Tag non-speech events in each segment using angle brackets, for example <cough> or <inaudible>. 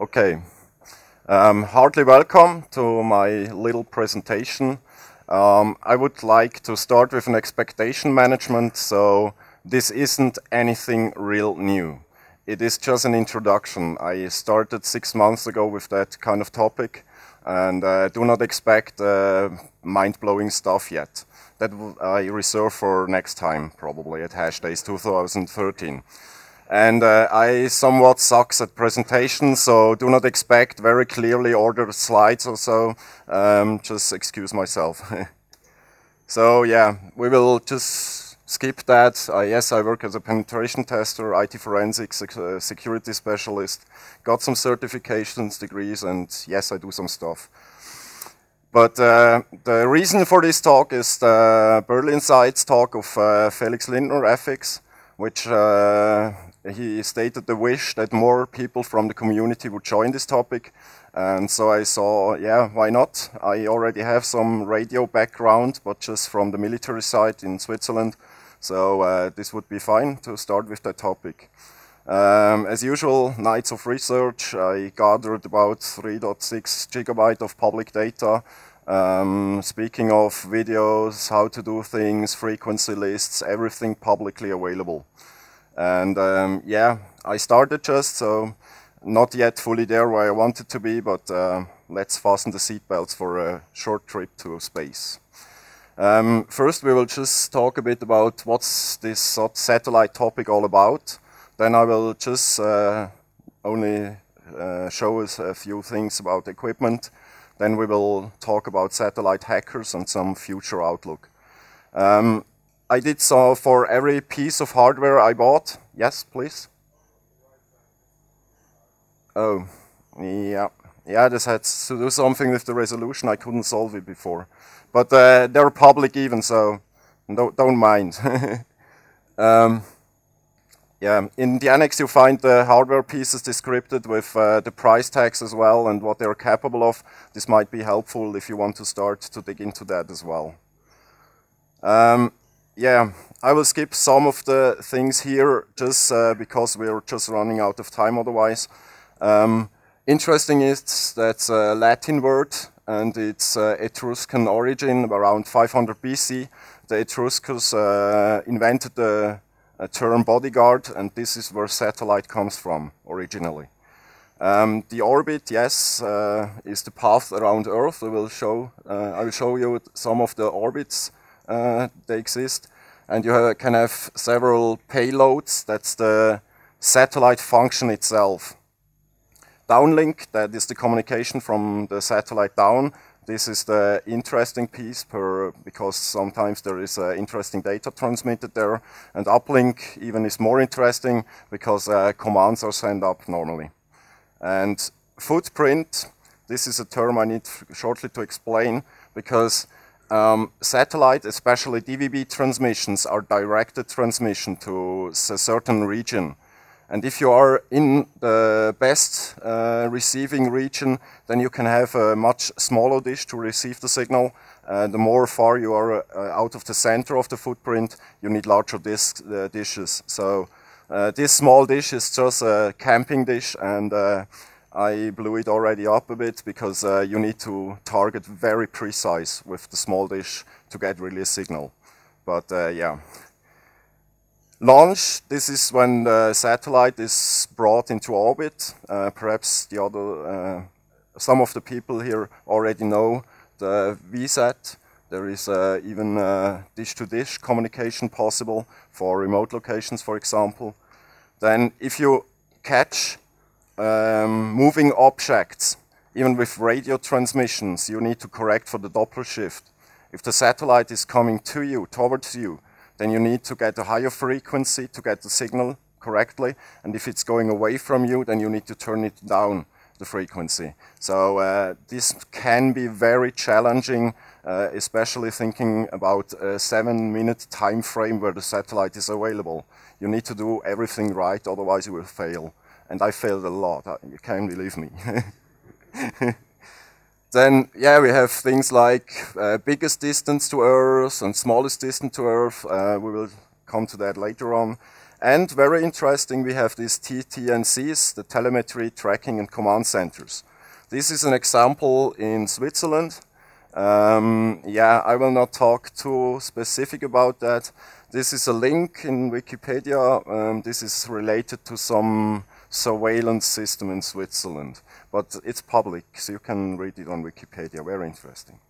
Okay. Um, heartily welcome to my little presentation. Um, I would like to start with an expectation management. So this isn't anything real new. It is just an introduction. I started six months ago with that kind of topic and uh, do not expect uh, mind-blowing stuff yet. That I reserve for next time, probably at Hash Days 2013. And uh, I somewhat sucks at presentations, so do not expect very clearly ordered slides or so. Um, just excuse myself. <laughs> so yeah, we will just skip that. Uh, yes, I work as a penetration tester, IT forensics, uh, security specialist, got some certifications, degrees, and yes, I do some stuff. But uh, the reason for this talk is the Berlin Sites talk of uh, Felix Lindner, FX, which uh, he stated the wish that more people from the community would join this topic. And so I saw, yeah, why not? I already have some radio background, but just from the military side in Switzerland. So uh, this would be fine to start with that topic. Um, as usual, nights of research, I gathered about 3.6 gigabyte of public data. Um, speaking of videos, how to do things, frequency lists, everything publicly available. And um, yeah, I started just, so not yet fully there where I wanted to be, but uh, let's fasten the seatbelts for a short trip to space. Um, first, we will just talk a bit about what's this satellite topic all about. Then I will just uh, only uh, show us a few things about equipment. Then we will talk about satellite hackers and some future outlook. Um, I did so for every piece of hardware I bought. Yes, please. Oh, yeah. Yeah, this had to do something with the resolution. I couldn't solve it before. But uh, they're public even, so don't, don't mind. <laughs> um, yeah, in the annex you find the hardware pieces described with uh, the price tags as well and what they're capable of. This might be helpful if you want to start to dig into that as well. Um, yeah, I will skip some of the things here just uh, because we're just running out of time otherwise. Um, interesting is that's a Latin word and it's uh, Etruscan origin around 500 BC. The Etruscans uh, invented the term bodyguard and this is where satellite comes from originally. Um, the orbit, yes, uh, is the path around Earth. I will show, uh, I will show you some of the orbits uh, they exist. And you have, can have several payloads. That's the satellite function itself. Downlink, that is the communication from the satellite down. This is the interesting piece per, because sometimes there is uh, interesting data transmitted there. And uplink even is more interesting because uh, commands are sent up normally. And footprint, this is a term I need shortly to explain because um, satellite, especially DVB transmissions, are directed transmission to a certain region. And if you are in the best uh, receiving region, then you can have a much smaller dish to receive the signal. Uh, the more far you are uh, out of the center of the footprint, you need larger disc, uh, dishes. So uh, this small dish is just a camping dish and uh, I blew it already up a bit because uh, you need to target very precise with the small dish to get really a signal. But uh, yeah. Launch, this is when the satellite is brought into orbit. Uh, perhaps the other, uh, some of the people here already know the VSAT. There is uh, even dish-to-dish -dish communication possible for remote locations, for example. Then if you catch um, moving objects, even with radio transmissions, you need to correct for the Doppler shift. If the satellite is coming to you, towards you, then you need to get a higher frequency to get the signal correctly. And if it's going away from you, then you need to turn it down, the frequency. So uh, this can be very challenging, uh, especially thinking about a seven minute time frame where the satellite is available. You need to do everything right, otherwise you will fail and I failed a lot. You can't believe me. <laughs> then, yeah, we have things like uh, biggest distance to Earth and smallest distance to Earth. Uh, we will come to that later on. And very interesting, we have these TT&Cs, the telemetry, tracking and command centers. This is an example in Switzerland. Um, yeah, I will not talk too specific about that. This is a link in Wikipedia. Um, this is related to some surveillance system in Switzerland, but it's public, so you can read it on Wikipedia. Very interesting.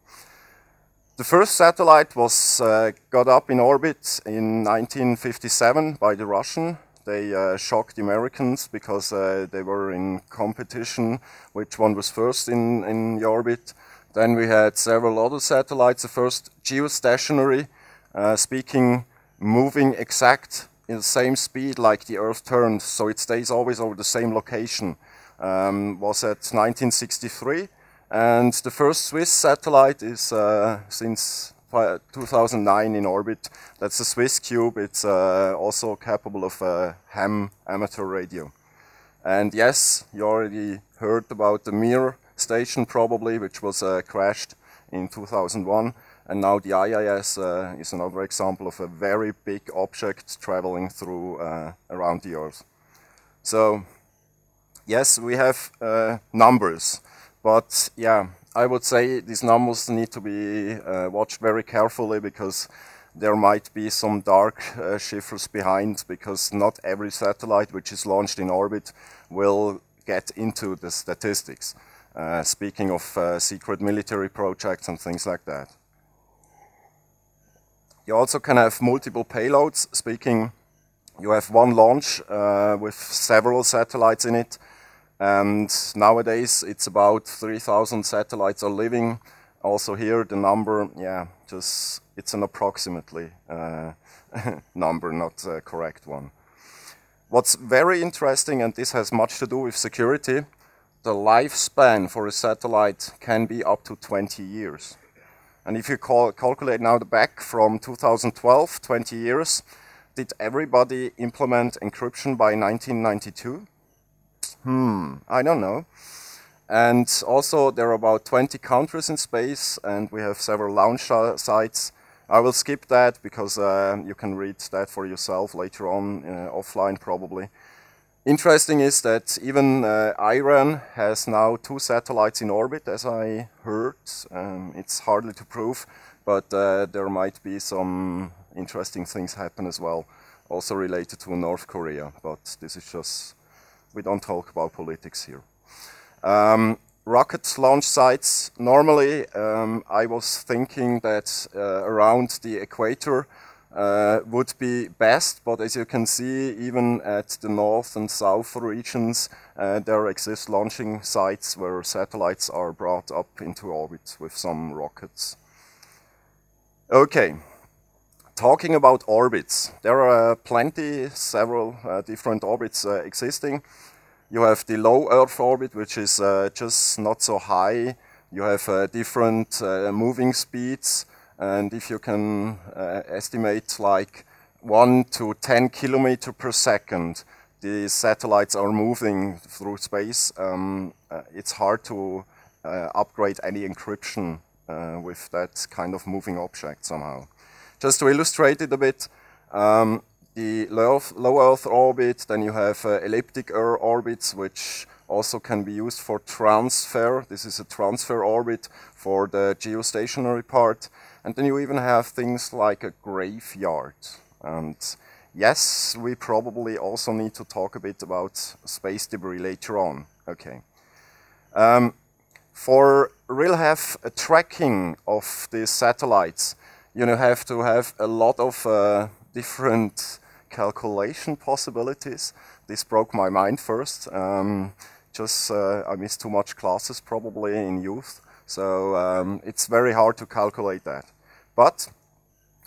The first satellite was uh, got up in orbit in 1957 by the Russian. They uh, shocked the Americans because uh, they were in competition which one was first in, in the orbit. Then we had several other satellites. The first geostationary, uh, speaking, moving exact in the same speed like the Earth turns, so it stays always over the same location, um, was at 1963. And the first Swiss satellite is uh, since 2009 in orbit. That's a Swisscube. It's uh, also capable of a ham amateur radio. And yes, you already heard about the Mir station probably, which was uh, crashed in 2001. And now the IIS uh, is another example of a very big object traveling through uh, around the Earth. So yes, we have uh, numbers. But yeah, I would say these numbers need to be uh, watched very carefully because there might be some dark uh, shifers behind because not every satellite which is launched in orbit will get into the statistics. Uh, speaking of secret military projects and things like that. You also can have multiple payloads. Speaking, you have one launch uh, with several satellites in it and nowadays it's about 3,000 satellites are living. Also here the number, yeah, just it's an approximately uh, <laughs> number, not a correct one. What's very interesting, and this has much to do with security, the lifespan for a satellite can be up to 20 years. And if you call, calculate now the back from 2012, 20 years, did everybody implement encryption by 1992? Hmm, I don't know. And also there are about 20 countries in space and we have several launch sites. I will skip that because uh, you can read that for yourself later on, uh, offline probably. Interesting is that even uh, Iran has now two satellites in orbit, as I heard. Um, it's hardly to prove, but uh, there might be some interesting things happen as well, also related to North Korea. But this is just we don't talk about politics here. Um, rocket launch sites, normally um, I was thinking that uh, around the equator uh, would be best, but as you can see, even at the north and south regions, uh, there exist launching sites where satellites are brought up into orbit with some rockets. Okay, talking about orbits, there are plenty, several uh, different orbits uh, existing. You have the low Earth orbit, which is uh, just not so high. You have uh, different moving speeds, and if you can uh, estimate like 1 to 10 kilometer per second, the satellites are moving through space, um, it's hard to upgrade any encryption with that kind of moving object somehow. Just to illustrate it a bit, um, the low, low Earth orbit, then you have uh, elliptic orbits, which also can be used for transfer. This is a transfer orbit for the geostationary part. And then you even have things like a graveyard. And yes, we probably also need to talk a bit about space debris later on. Okay. Um, for real have a tracking of these satellites, you know, have to have a lot of uh, different calculation possibilities. This broke my mind first. Um, just uh, I missed too much classes probably in youth, so um, it's very hard to calculate that. But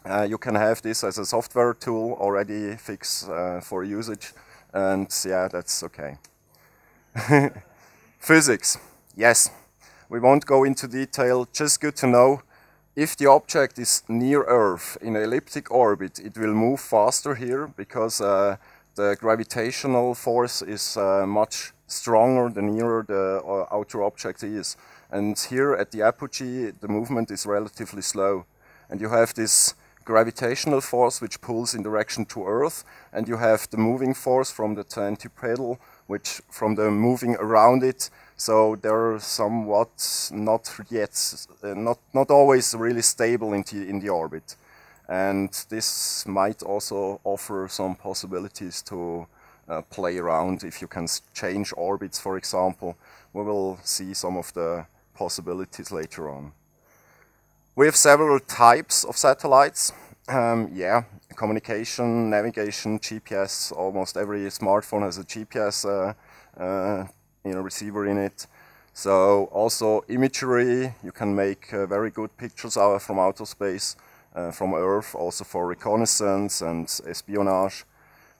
uh, you can have this as a software tool already fixed uh, for usage, and yeah, that's okay. <laughs> Physics, yes. We won't go into detail, just good to know if the object is near Earth in an elliptic orbit, it will move faster here because uh, the gravitational force is uh, much stronger the nearer the uh, outer object is. And here at the apogee, the movement is relatively slow. And you have this gravitational force which pulls in direction to Earth, and you have the moving force from the centripetal, which from the moving around it. So they're somewhat not yet, uh, not not always really stable in the in the orbit, and this might also offer some possibilities to uh, play around if you can change orbits, for example. We will see some of the possibilities later on. We have several types of satellites. Um, yeah, communication, navigation, GPS. Almost every smartphone has a GPS uh, uh, you know, receiver in it. So also imagery, you can make uh, very good pictures out from outer space, uh, from Earth, also for reconnaissance and espionage.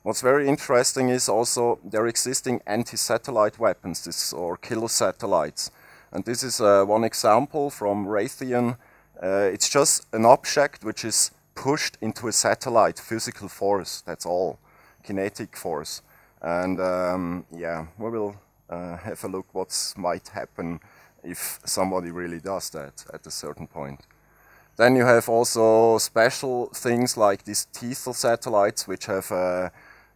What's very interesting is also there existing anti-satellite weapons, this, or killer satellites. And this is uh, one example from Raytheon. Uh, it's just an object which is pushed into a satellite, physical force, that's all, kinetic force. And um, yeah, we will uh, <laughs> have a look what might happen if somebody really does that at a certain point. Then you have also special things like these tether satellites, which have uh,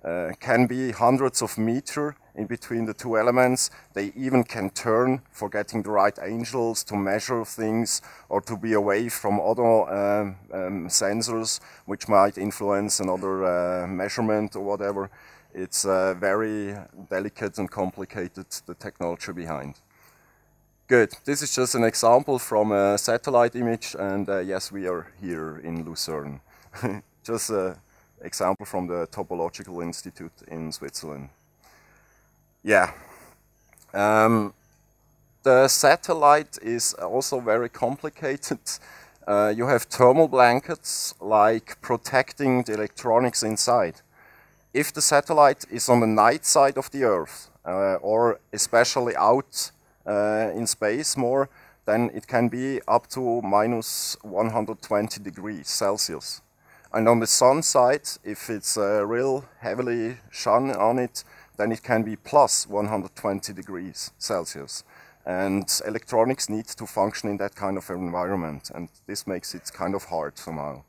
uh, can be hundreds of meters in between the two elements. They even can turn for getting the right angles to measure things or to be away from other um, um, sensors which might influence another uh, measurement or whatever. It's uh, very delicate and complicated, the technology behind. Good. This is just an example from a satellite image, and uh, yes, we are here in Lucerne. <laughs> just an example from the Topological Institute in Switzerland. Yeah. Um, the satellite is also very complicated. Uh, you have thermal blankets like protecting the electronics inside. If the satellite is on the night side of the Earth, uh, or especially out uh, in space more, then it can be up to minus 120 degrees Celsius. And on the sun side, if it's uh, real heavily shone on it, then it can be plus 120 degrees Celsius. And electronics need to function in that kind of environment, and this makes it kind of hard somehow.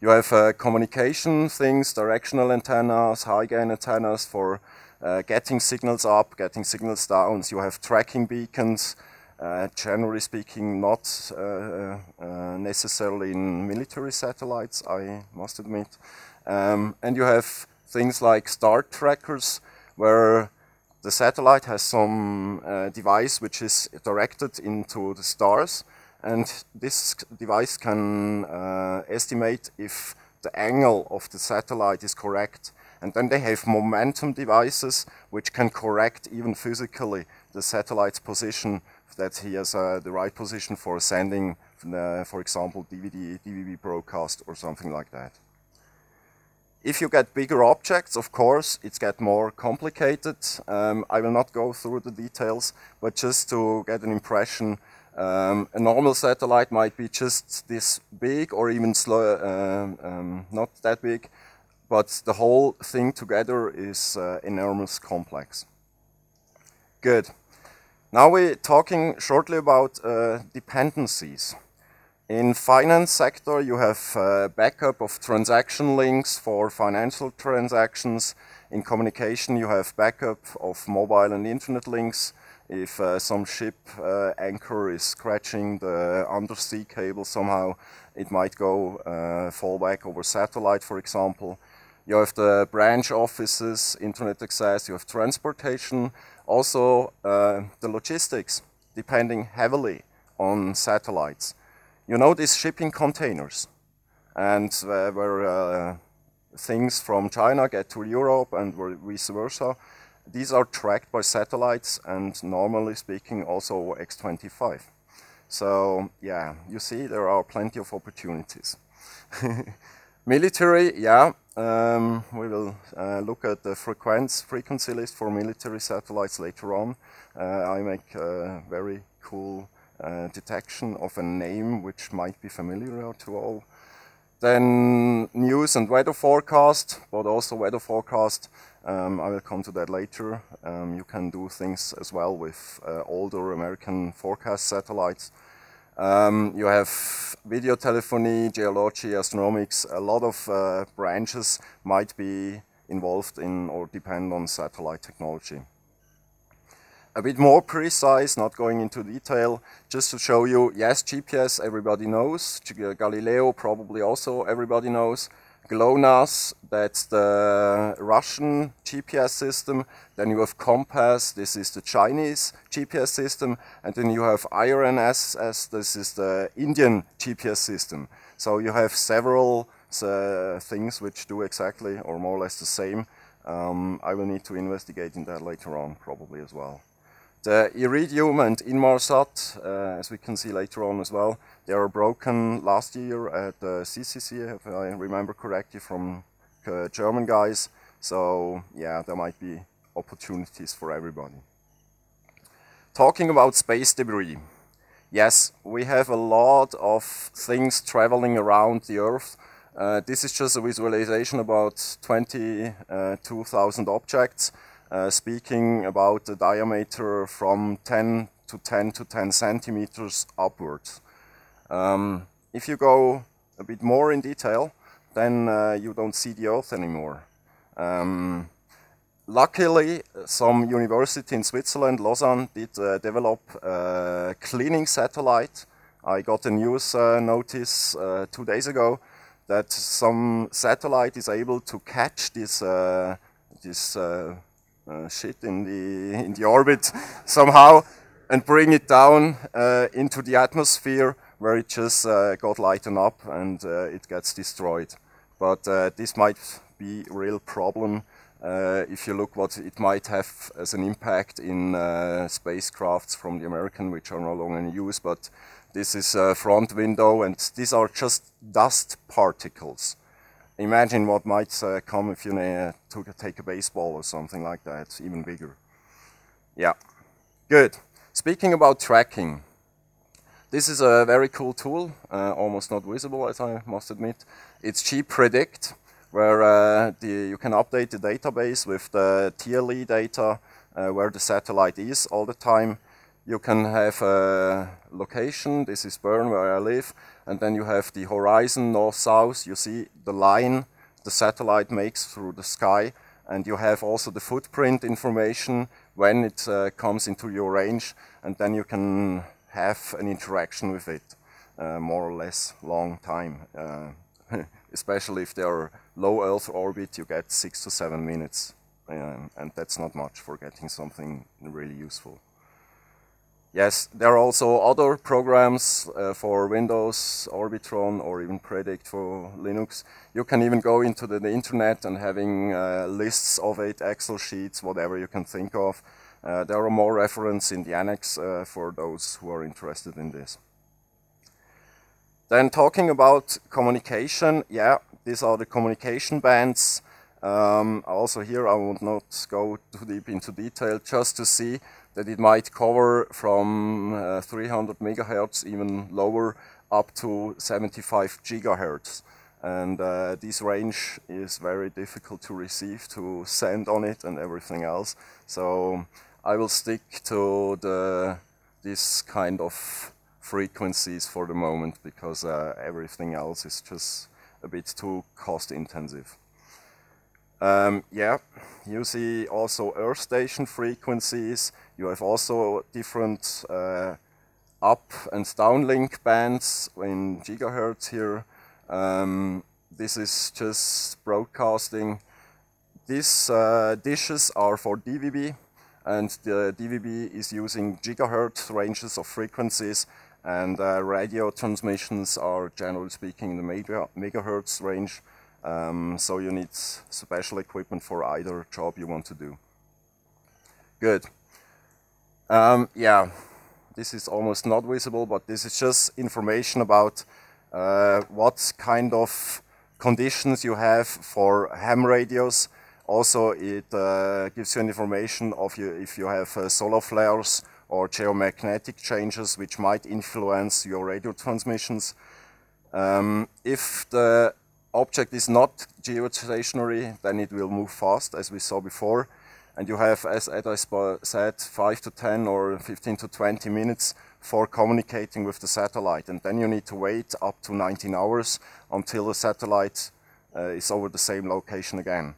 You have uh, communication things, directional antennas, high gain antennas for uh, getting signals up, getting signals down. You have tracking beacons, uh, generally speaking, not uh, uh, necessarily in military satellites, I must admit. Um, and you have things like star trackers, where the satellite has some uh, device which is directed into the stars, and this device can uh, estimate if the angle of the satellite is correct. And then they have momentum devices which can correct even physically the satellite's position that he has uh, the right position for sending, uh, for example, DVD, DVB broadcast or something like that. If you get bigger objects, of course, it gets more complicated. Um, I will not go through the details, but just to get an impression, um, a normal satellite might be just this big or even slow, uh, um, not that big, but the whole thing together is uh, enormous complex. Good. Now we're talking shortly about uh, dependencies. In finance sector, you have uh, backup of transaction links for financial transactions. In communication, you have backup of mobile and internet links. If uh, some ship uh, anchor is scratching the undersea cable somehow, it might go uh, fallback over satellite, for example. You have the branch offices, internet access, you have transportation, also uh, the logistics, depending heavily on satellites. You know these shipping containers, and uh, where uh, things from China get to Europe and vice versa. These are tracked by satellites and normally speaking also X-25. So yeah, you see there are plenty of opportunities. <laughs> military, yeah, um, we will uh, look at the frequency, frequency list for military satellites later on. Uh, I make a very cool uh, detection of a name which might be familiar to all. Then news and weather forecast, but also weather forecast. Um, I will come to that later. Um, you can do things as well with uh, older American forecast satellites. Um, you have video telephony, geology, astronomics, a lot of uh, branches might be involved in or depend on satellite technology. A bit more precise, not going into detail, just to show you, yes, GPS everybody knows, Galileo probably also everybody knows, GLONASS, that's the Russian GPS system. Then you have COMPASS, this is the Chinese GPS system. And then you have IRNSS, this is the Indian GPS system. So you have several uh, things which do exactly or more or less the same. Um, I will need to investigate in that later on probably as well. The Iridium and Inmarsat, uh, as we can see later on as well, they were broken last year at the CCC, if I remember correctly, from uh, German guys. So yeah, there might be opportunities for everybody. Talking about space debris. Yes, we have a lot of things traveling around the Earth. Uh, this is just a visualization about 22,000 uh, objects. Uh, speaking about the diameter from 10 to 10 to 10 centimeters upwards. Um, if you go a bit more in detail, then uh, you don't see the Earth anymore. Um, luckily, some university in Switzerland, Lausanne, did uh, develop a cleaning satellite. I got a news uh, notice uh, two days ago that some satellite is able to catch this, uh, this uh, shit in the in the orbit somehow and bring it down uh, into the atmosphere where it just uh, got lightened up and it gets destroyed. But this might be a real problem uh, if you look what it might have as an impact in uh, spacecrafts from the American, which are no longer in use, but this is a front window and these are just dust particles imagine what might uh, come if you uh, take a baseball or something like that, even bigger. Yeah, good. Speaking about tracking, this is a very cool tool, uh, almost not visible as I must admit. It's gPredict, where uh, the, you can update the database with the TLE data, uh, where the satellite is all the time. You can have a location, this is Bern where I live, and then you have the horizon north-south. You see the line the satellite makes through the sky, and you have also the footprint information when it uh, comes into your range, and then you can have an interaction with it, uh, more or less long time. Uh, <laughs> especially if they are low Earth orbit, you get six to seven minutes, um, and that's not much for getting something really useful. Yes, there are also other programs uh, for Windows, Orbitron, or even Predict for Linux. You can even go into the, the internet and having uh, lists of eight Excel sheets, whatever you can think of. Uh, there are more references in the annex uh, for those who are interested in this. Then talking about communication, yeah, these are the communication bands. Um, also here I will not go too deep into detail, just to see that it might cover from uh, 300 megahertz, even lower, up to 75 gigahertz. And uh, this range is very difficult to receive, to send on it and everything else. So I will stick to the, this kind of frequencies for the moment because uh, everything else is just a bit too cost intensive. Um, yeah, you see also Earth station frequencies. You have also different uh, up and downlink bands in gigahertz here. Um, this is just broadcasting. These uh, dishes are for DVB and the DVB is using gigahertz ranges of frequencies and uh, radio transmissions are generally speaking in the mega megahertz range. Um, so you need special equipment for either job you want to do. Good. Um, yeah, this is almost not visible, but this is just information about uh, what kind of conditions you have for ham radios. Also, it uh, gives you an information of you if you have uh, solar flares or geomagnetic changes which might influence your radio transmissions. Um, if the object is not geostationary, then it will move fast, as we saw before. And you have, as, as I said, 5 to 10 or 15 to 20 minutes for communicating with the satellite. And then you need to wait up to 19 hours until the satellite uh, is over the same location again.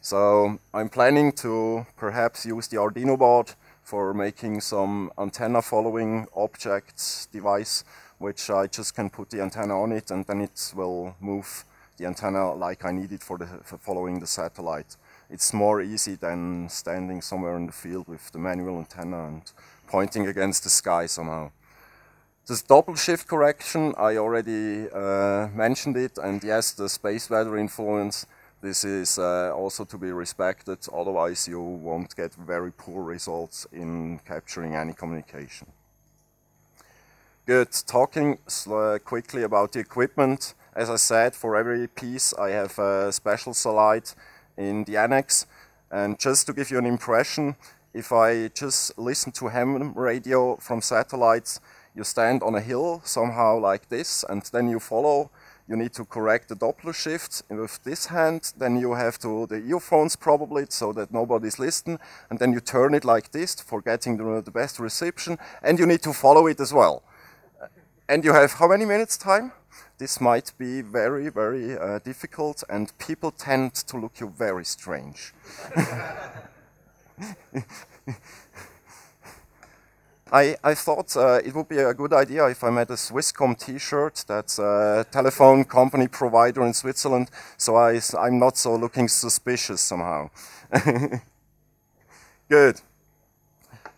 So I'm planning to perhaps use the Arduino board for making some antenna following objects device, which I just can put the antenna on it and then it will move the antenna like I need it for, the, for following the satellite. It's more easy than standing somewhere in the field with the manual antenna and pointing against the sky somehow. This double shift correction, I already uh, mentioned it, and yes, the space weather influence, this is uh, also to be respected, otherwise you won't get very poor results in capturing any communication. Good, talking quickly about the equipment. As I said, for every piece I have a special slide in the annex, and just to give you an impression, if I just listen to ham radio from satellites, you stand on a hill somehow like this, and then you follow. You need to correct the Doppler shift with this hand. Then you have to the earphones probably so that nobody's listening, and then you turn it like this for getting the, the best reception, and you need to follow it as well. And you have how many minutes time? This might be very, very uh, difficult, and people tend to look you very strange. <laughs> I, I thought uh, it would be a good idea if I made a Swisscom t-shirt that's a telephone company provider in Switzerland, so I, I'm not so looking suspicious somehow. <laughs> good.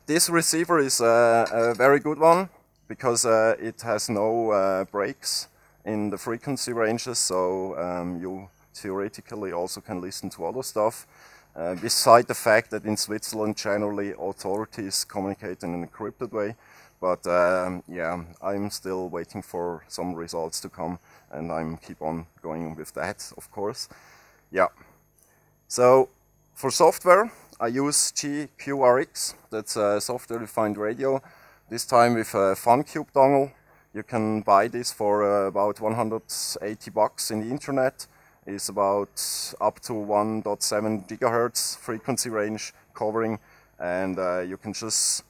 This receiver is a, a, very good one because uh, it has no uh, breaks in the frequency ranges, so um, you theoretically also can listen to other stuff. Uh, beside the fact that in Switzerland generally authorities communicate in an encrypted way, but um, yeah, I'm still waiting for some results to come and I'm keep on going with that, of course. Yeah. So for software, I use GQRX, that's a software-defined radio, this time with a FunCube dongle. You can buy this for uh, about 180 bucks in the internet. It's about up to 1.7 gigahertz frequency range covering and uh, you can just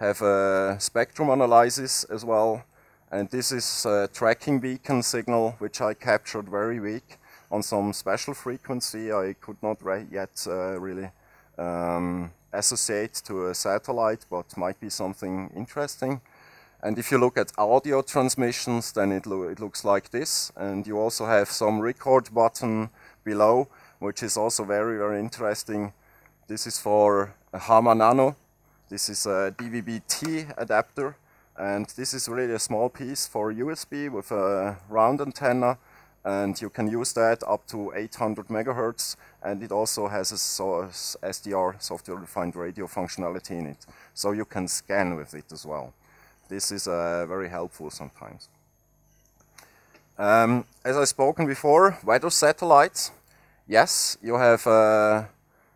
have a spectrum analysis as well. And this is a tracking beacon signal which I captured very weak on some special frequency. I could not yet uh, really um, associate to a satellite but might be something interesting. And if you look at audio transmissions, then it, lo it, looks like this. And you also have some record button below, which is also very, very interesting. This is for a Hama Nano. This is a DVB-T adapter. And this is really a small piece for USB with a round antenna. And you can use that up to 800 megahertz. And it also has a SDR, software-defined radio functionality in it. So you can scan with it as well. This is uh, very helpful sometimes. Um, as I spoken before, weather satellites. Yes, you have uh,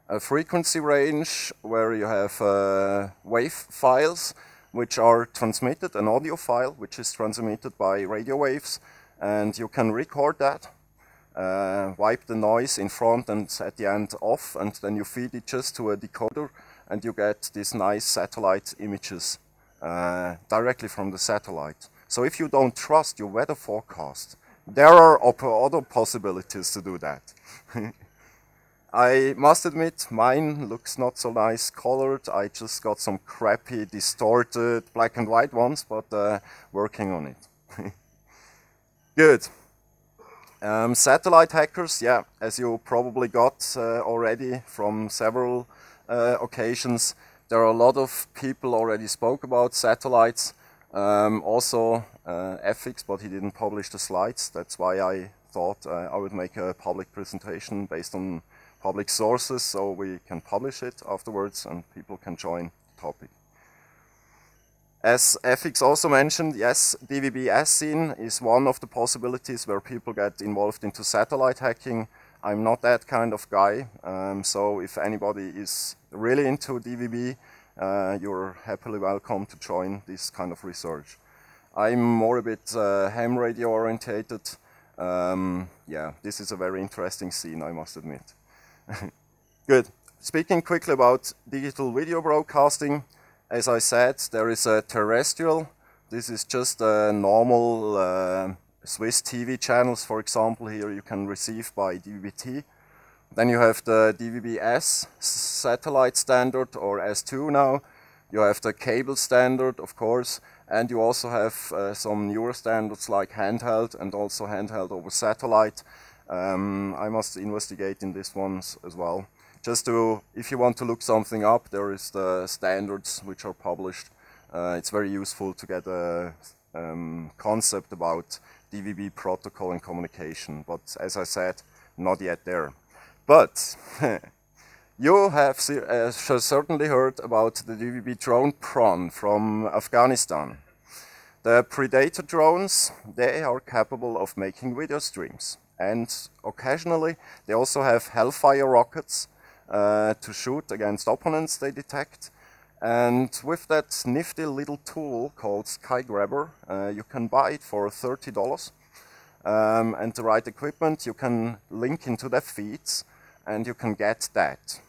a frequency range where you have uh, wave files which are transmitted, an audio file which is transmitted by radio waves, and you can record that, uh, wipe the noise in front and at the end off, and then you feed it just to a decoder, and you get these nice satellite images uh, directly from the satellite. So if you don't trust your weather forecast, there are other possibilities to do that. <laughs> I must admit, mine looks not so nice colored. I just got some crappy, distorted black and white ones, but uh, working on it. <laughs> Good. Um, satellite hackers, yeah, as you probably got uh, already from several uh, occasions, there are a lot of people already spoke about satellites. Um, also uh, FX, but he didn't publish the slides. That's why I thought uh, I would make a public presentation based on public sources so we can publish it afterwards and people can join the topic. As FX also mentioned, yes, DVB-SYN is one of the possibilities where people get involved into satellite hacking. I'm not that kind of guy, um, so if anybody is really into DVB, uh, you're happily welcome to join this kind of research. I'm more a bit uh, ham radio orientated. Um, yeah, this is a very interesting scene, I must admit. <laughs> Good. speaking quickly about digital video broadcasting, as I said, there is a terrestrial. This is just a normal uh, Swiss TV channels, for example, here you can receive by DVB-T. Then you have the DVB-S satellite standard, or S2 now. You have the cable standard, of course, and you also have uh, some newer standards like handheld and also handheld over satellite. Um, I must investigate in these ones as well just to, if you want to look something up, there is the standards which are published. Uh, it's very useful to get a um, concept about DVB protocol and communication, but as I said, not yet there. But <laughs> you have uh, certainly heard about the DVB drone prawn from Afghanistan. The Predator drones, they are capable of making video streams. And occasionally, they also have Hellfire rockets, uh, to shoot against opponents they detect. And with that nifty little tool called SkyGrabber, uh, you can buy it for $30. Um, and the right equipment you can link into their feeds and you can get that.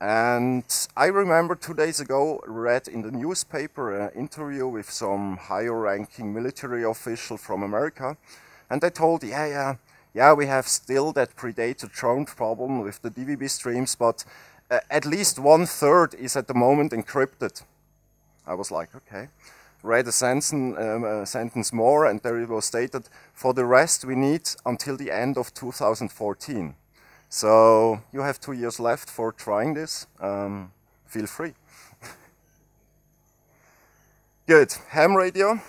And I remember two days ago read in the newspaper an interview with some higher ranking military official from America and they told, yeah, yeah, yeah, we have still that predator drone problem with the DVB streams, but uh, at least one third is at the moment encrypted. I was like, okay. Read a sentence, um, a sentence more, and there it was stated, for the rest we need until the end of 2014. So you have two years left for trying this. Um, feel free. <laughs> Good. Ham radio.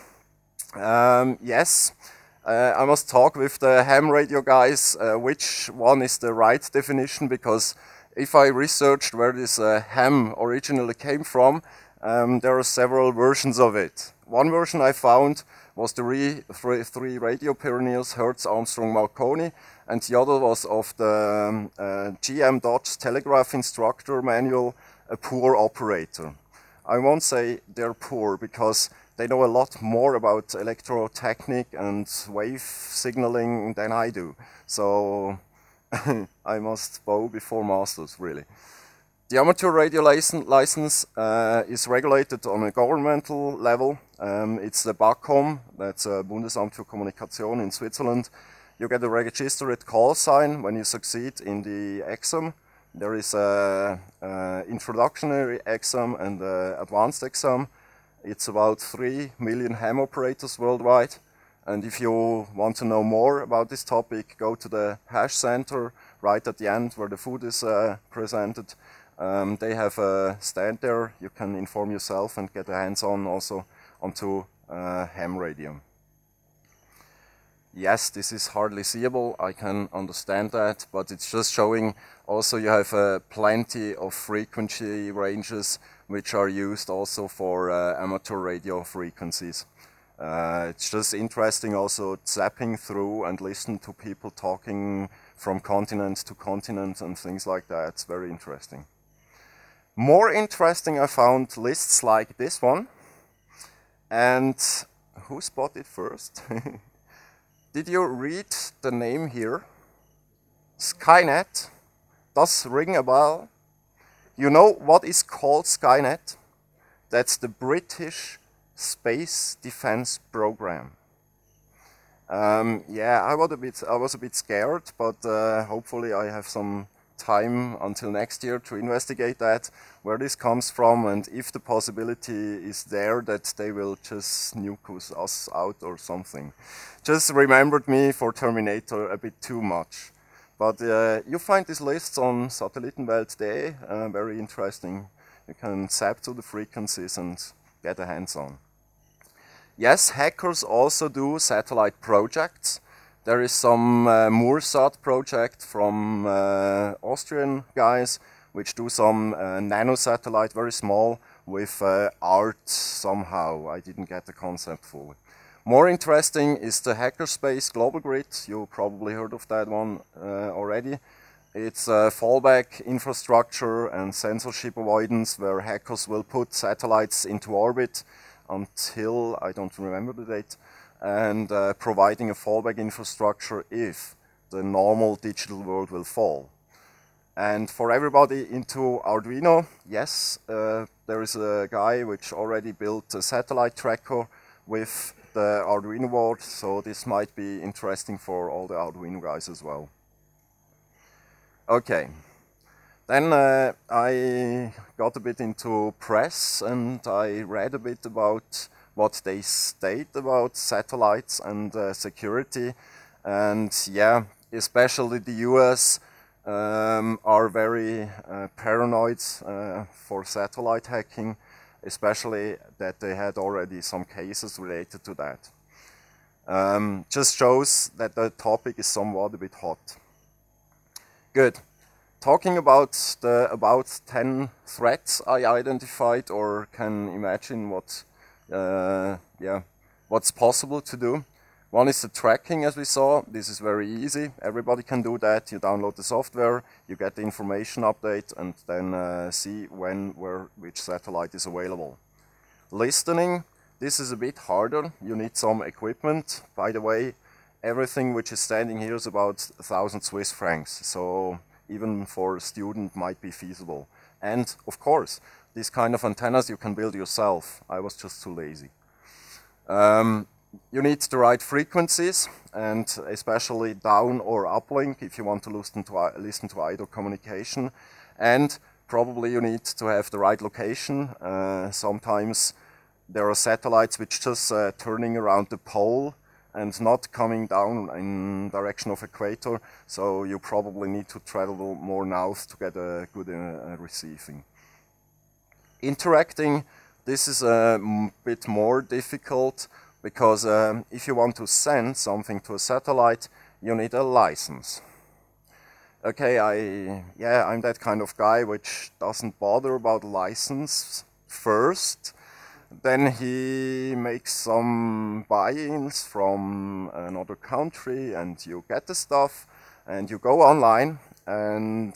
Um, yes. Uh, I must talk with the ham radio guys uh, which one is the right definition because if I researched where this uh, ham originally came from, um, there are several versions of it. One version I found was the three, three radio pioneers Hertz, Armstrong, Marconi, and the other was of the um, uh, GM Dodge telegraph instructor manual, a poor operator. I won't say they're poor because they know a lot more about electrotechnic and wave signaling than I do. So <laughs> I must bow before masters, really. The amateur radio license, license uh, is regulated on a governmental level. Um, it's the BAKOM, that's a Bundesamt für Kommunikation in Switzerland. You get a registered call sign when you succeed in the exam. There is an introductory exam and an advanced exam. It's about 3 million ham operators worldwide. And if you want to know more about this topic, go to the Hash Center right at the end where the food is uh, presented. Um, they have a stand there. You can inform yourself and get a hands-on also onto uh, ham radio. Yes, this is hardly seeable. I can understand that, but it's just showing also you have uh, plenty of frequency ranges which are used also for uh, amateur radio frequencies. Uh, it's just interesting also zapping through and listen to people talking from continent to continent and things like that. It's very interesting. More interesting, I found lists like this one. And who spotted first? <laughs> Did you read the name here? Skynet. Does ring a bell? You know what is called Skynet? That's the British Space Defense Program. Um, yeah, I was a bit, I was a bit scared, but uh, hopefully I have some time until next year to investigate that, where this comes from, and if the possibility is there that they will just nuke us out or something. Just remembered me for Terminator a bit too much. But uh, you find these lists on Satellitenwelt.de, uh, very interesting. You can zap to the frequencies and get a hands-on. Yes, hackers also do satellite projects. There is some uh, Moorsat project from uh, Austrian guys which do some uh, nano satellite, very small, with uh, art somehow. I didn't get the concept fully. More interesting is the Hackerspace Global Grid. You probably heard of that one uh, already. It's a fallback infrastructure and censorship avoidance where hackers will put satellites into orbit until, I don't remember the date, and uh, providing a fallback infrastructure if the normal digital world will fall. And for everybody into Arduino, yes, uh, there is a guy which already built a satellite tracker with the Arduino board, so this might be interesting for all the Arduino guys as well. Okay, then uh, I got a bit into press and I read a bit about what they state about satellites and uh, security. And yeah, especially the US um, are very uh, paranoid uh, for satellite hacking, especially that they had already some cases related to that. Um, just shows that the topic is somewhat a bit hot. Good. Talking about the about 10 threats I identified or can imagine what, yeah, what's possible to do. One is the tracking, as we saw. This is very easy. Everybody can do that. You download the software, you get the information update, and then uh, see when, where, which satellite is available. Listening, this is a bit harder. You need some equipment. By the way, everything which is standing here is about 1,000 Swiss francs. So even for a student might be feasible. And of course, these kind of antennas you can build yourself. I was just too lazy. Um, you need the right frequencies and especially down or uplink if you want to listen to, uh, listen to either communication. And probably you need to have the right location. Uh, sometimes there are satellites which just uh, turning around the pole and not coming down in direction of equator. So you probably need to travel more north to get a good uh, receiving. Interacting, this is a bit more difficult because um, if you want to send something to a satellite, you need a license. Okay, I, yeah, I'm that kind of guy which doesn't bother about license first. Then he makes some buy-ins from another country and you get the stuff and you go online and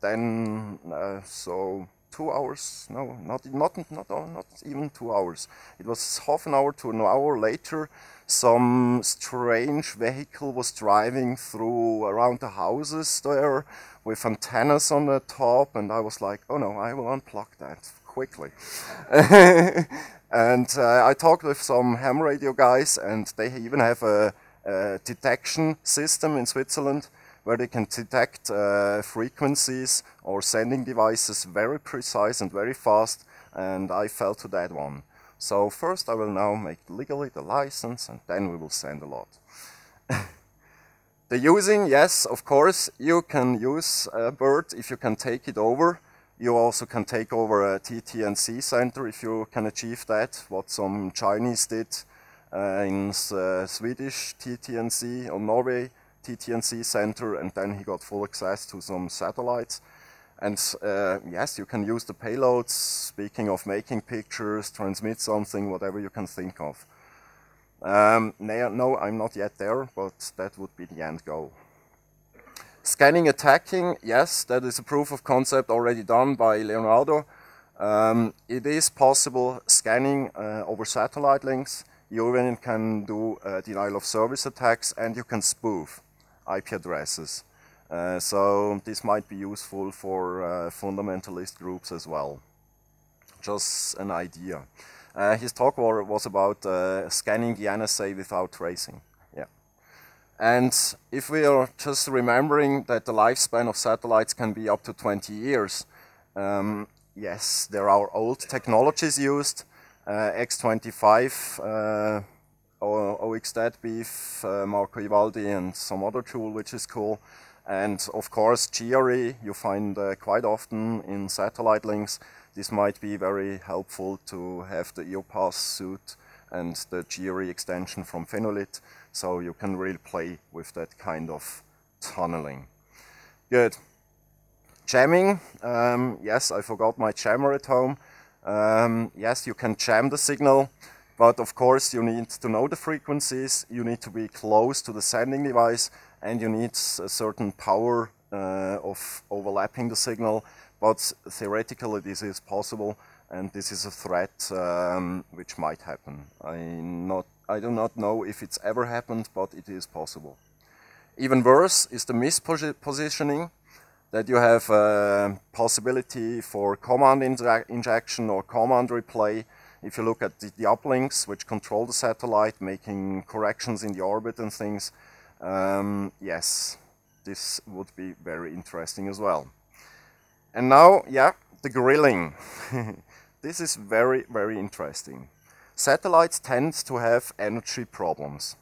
then uh, so two hours, no, not, not, not, not even two hours. It was half an hour to an hour later, some strange vehicle was driving through around the houses there with antennas on the top and I was like, oh no, I will unplug that quickly. <laughs> and uh, I talked with some ham radio guys and they even have a, a detection system in Switzerland where they can detect uh, frequencies or sending devices very precise and very fast and I fell to that one. So first I will now make legally the license and then we will send a lot. <laughs> the using, yes, of course, you can use a bird if you can take it over. You also can take over a TT&C center if you can achieve that, what some Chinese did uh, in uh, Swedish TT&C or Norway TT&C center and then he got full access to some satellites. And uh, yes, you can use the payloads, speaking of making pictures, transmit something, whatever you can think of. Um, no, I'm not yet there, but that would be the end goal. Scanning attacking, yes, that is a proof of concept already done by Leonardo. Um, it is possible scanning uh, over satellite links. You even can do uh, denial of service attacks and you can spoof. IP addresses. Uh, so this might be useful for uh, fundamentalist groups as well. Just an idea. Uh, his talk was about uh, scanning the NSA without tracing. Yeah. And if we are just remembering that the lifespan of satellites can be up to 20 years, um, yes, there are old technologies used. Uh, X25 OXDead Beef, uh, Marco Ivaldi, and some other tool which is cool. And of course, GRE you find uh, quite often in satellite links. This might be very helpful to have the IRPAS suit and the GRE extension from Phenoelit. so you can really play with that kind of tunneling. Good. Jamming, um, yes, I forgot my jammer at home. Um, yes, you can jam the signal. But of course, you need to know the frequencies, you need to be close to the sending device, and you need a certain power uh, of overlapping the signal. But theoretically, this is possible, and this is a threat um, which might happen. I, not, I do not know if it's ever happened, but it is possible. Even worse is the mispositioning. that you have a possibility for command injection or command replay. If you look at the, the, uplinks, which control the satellite, making corrections in the orbit and things, um, yes, this would be very interesting as well. And now, yeah, the grilling. <laughs> this is very, very interesting. Satellites tend to have energy problems.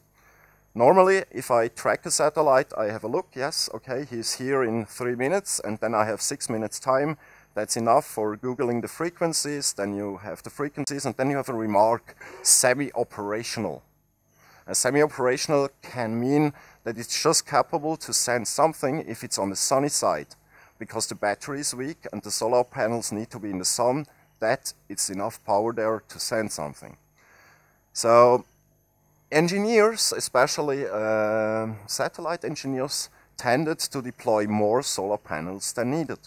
Normally, if I track a satellite, I have a look, yes, okay, he's here in three minutes, and then I have six minutes time. That's enough for Googling the frequencies, then you have the frequencies, and then you have a remark, semi-operational. A semi-operational can mean that it's just capable to send something if it's on the sunny side, because the battery is weak and the solar panels need to be in the sun, that it's enough power there to send something. So engineers, especially uh, satellite engineers, tended to deploy more solar panels than needed.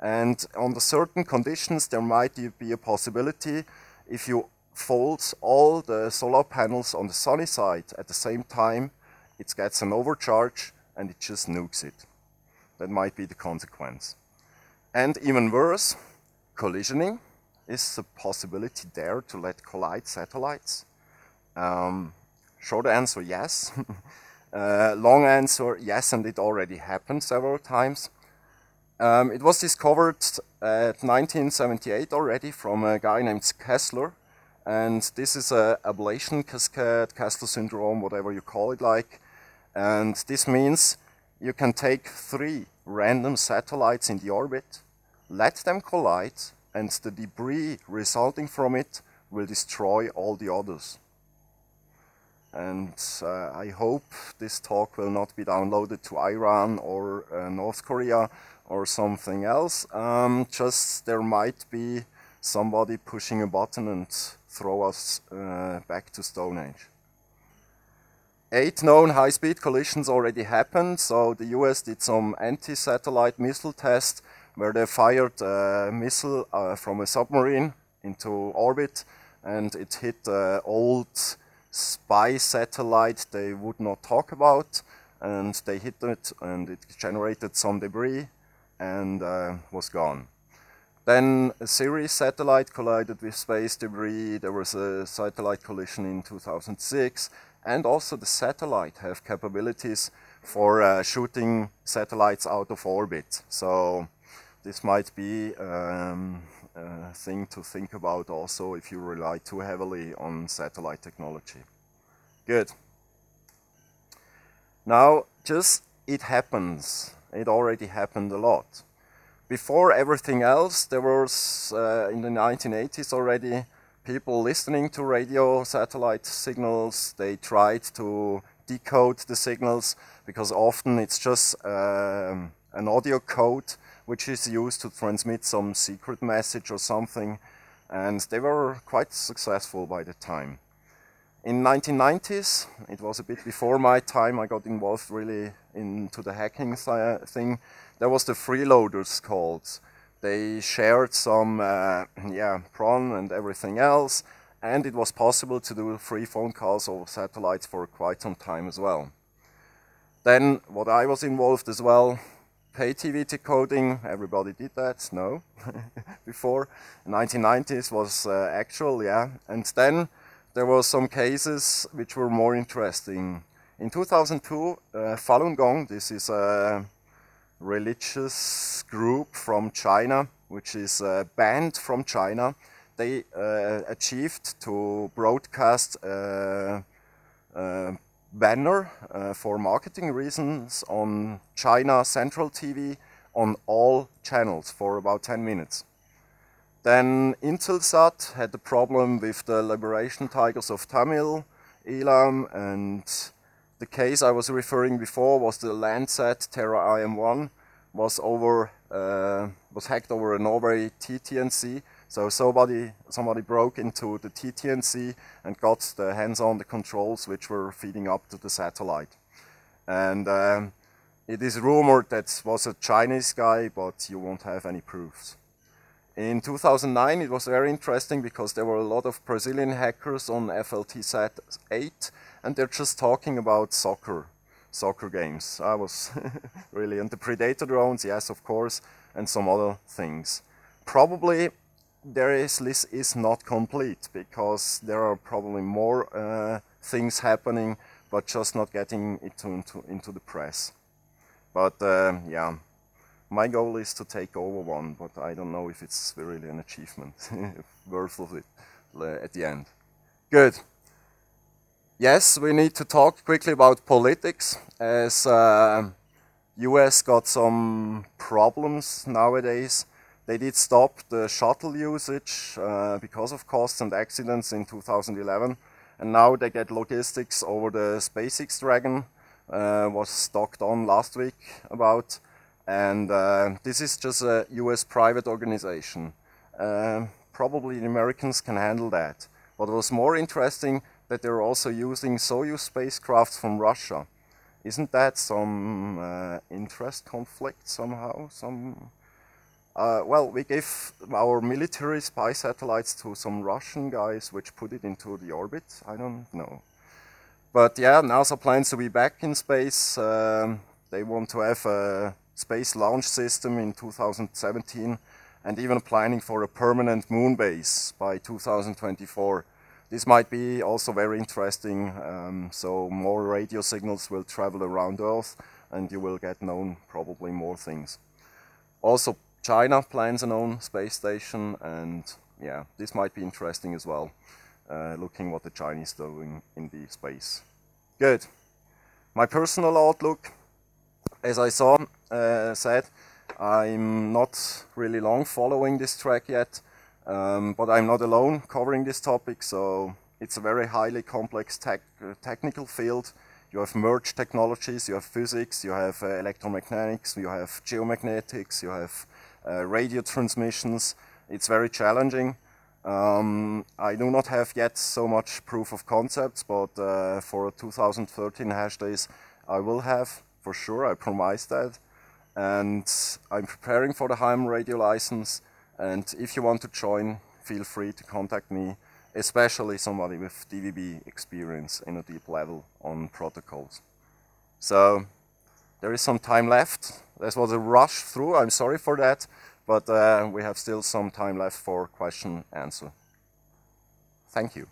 And under certain conditions, there might be a possibility if you fold all the solar panels on the sunny side at the same time, it gets an overcharge and it just nukes it. That might be the consequence. And even worse, collisioning is a possibility there to let collide satellites. Um, short answer, yes. <laughs> uh, long answer, yes, and it already happened several times. Um, it was discovered at 1978 already from a guy named Kessler, and this is a ablation cascade, Kessler syndrome, whatever you call it like. And this means you can take three random satellites in the orbit, let them collide, and the debris resulting from it will destroy all the others. And uh, I hope this talk will not be downloaded to Iran or uh, North Korea or something else. Um, just there might be somebody pushing a button and throw us uh, back to Stone Age. Eight known high-speed collisions already happened. So the US did some anti-satellite missile test where they fired a missile uh, from a submarine into orbit and it hit an old spy satellite they would not talk about and they hit it and it generated some debris and uh, was gone. Then a Cerise satellite collided with space debris. There was a satellite collision in 2006 and also the satellite have capabilities for uh, shooting satellites out of orbit. So this might be um, a thing to think about also if you rely too heavily on satellite technology. Good. Now, just it happens. It already happened a lot. Before everything else, there was uh, in the 1980s already people listening to radio satellite signals. They tried to decode the signals because often it's just um, an audio code which is used to transmit some secret message or something. And they were quite successful by the time. In 1990s, it was a bit before my time, I got involved really into the hacking thing. There was the freeloaders called. They shared some, uh, yeah, prawn and everything else, and it was possible to do free phone calls over satellites for quite some time as well. Then what I was involved as well, pay TV decoding, everybody did that, no, <laughs> before. 1990s was uh, actual, yeah. And then there were some cases which were more interesting. In 2002, uh, Falun Gong, this is a religious group from China, which is uh, banned from China. They uh, achieved to broadcast uh, uh banner uh, for marketing reasons on China Central TV on all channels for about 10 minutes. Then Intelsat had a problem with the Liberation Tigers of Tamil, Eelam, and the case I was referring before was the Landsat Terra AM-1 was over uh, was hacked over a Norway TT&C so somebody, somebody broke into the TT&C and got the hands on the controls which were feeding up to the satellite. And um, it is rumored that was a Chinese guy, but you won't have any proofs. In 2009 it was very interesting because there were a lot of Brazilian hackers on FLTSat 8 and they're just talking about soccer. soccer games. I was <laughs> really, and the Predator drones, yes, of course, and some other things. Probably there is list is not complete because there are probably more uh, things happening, but just not getting it into, into the press. But uh, yeah, my goal is to take over one, but I don't know if it's really an achievement <laughs> worth of it at the end. Good. Yes, we need to talk quickly about politics as uh, US got some problems nowadays. They did stop the shuttle usage uh, because of costs and accidents in 2011 and now they get logistics over the SpaceX Dragon uh, was talked on last week about and uh, this is just a US private organization. Uh, probably the Americans can handle that. What was more interesting that they're also using Soyuz spacecrafts from Russia. Isn't that some uh, interest conflict somehow? Some uh, well, we gave our military spy satellites to some Russian guys which put it into the orbit. I don't know. But yeah, NASA plans to be back in space. Um, they want to have a space launch system in 2017 and even planning for a permanent moon base by 2024. This might be also very interesting, um, so more radio signals will travel around Earth and you will get known probably more things. Also, China plans an own space station and yeah, this might be interesting as well, uh, looking what the Chinese doing in the space. Good. My personal outlook, as I saw, uh, said, I'm not really long following this track yet. Um, but I'm not alone covering this topic, so it's a very highly complex tech, uh, technical field. You have merged technologies, you have physics, you have uh, electromagnetics, you have geomagnetics, you have uh, radio transmissions. It's very challenging. Um, I do not have yet so much proof of concepts, but uh, for 2013 hash days I will have, for sure, I promise that. And I'm preparing for the ham radio license and if you want to join, feel free to contact me, especially somebody with DVB experience in a deep level on protocols. So there is some time left. This was a rush through, I'm sorry for that, but uh, we have still some time left for question answer. Thank you.